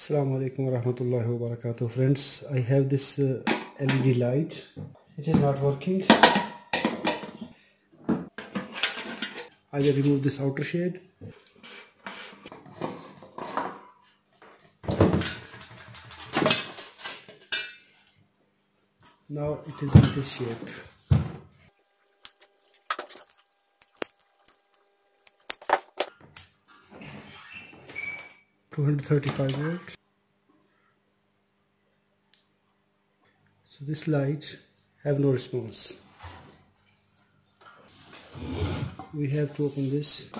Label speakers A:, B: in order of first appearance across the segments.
A: Assalamu alaikum warahmatullahi wabarakatuh friends. I have this uh, LED light. It is not working. I will remove this outer shade. Now it is in this shape Two hundred thirty-five volts. So this light have no response. We have to open this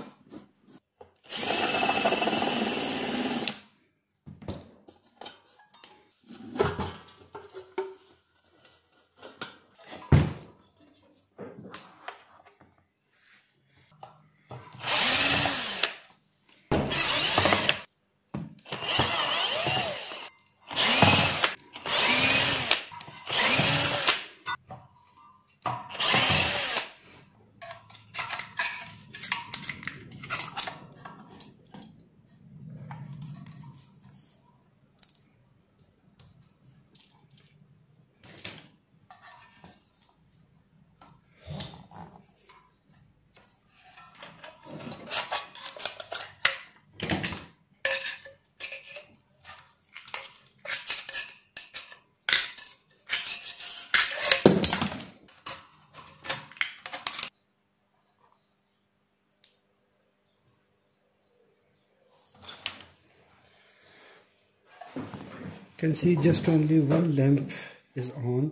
A: can see just only one lamp is on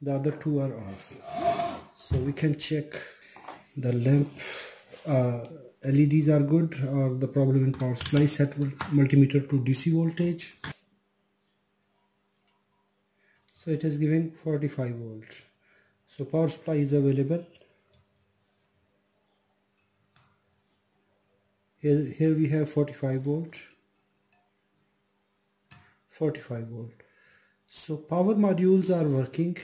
A: the other two are off. So we can check the lamp uh, LEDs are good or the problem in power supply set multimeter to DC voltage. So it is giving 45 volts so power supply is available. Here, here we have 45 volts 45 volt. So power modules are working.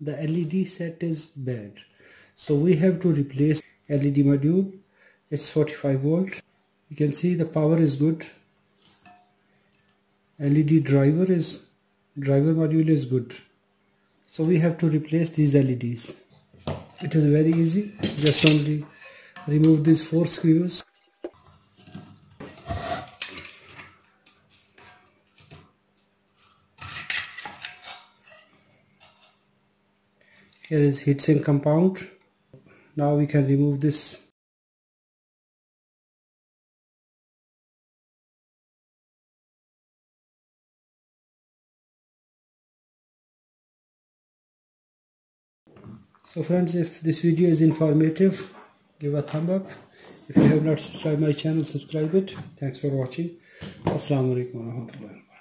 A: The LED set is bad. So we have to replace LED module. It's 45 volt. You can see the power is good. LED driver is driver module is good. So we have to replace these LEDs it is very easy. Just only remove these four screws here is heatsink compound. Now we can remove this. So friends if this video is informative give a thumb up. If you have not subscribed my channel subscribe it. Thanks for watching. Assalamu alaikum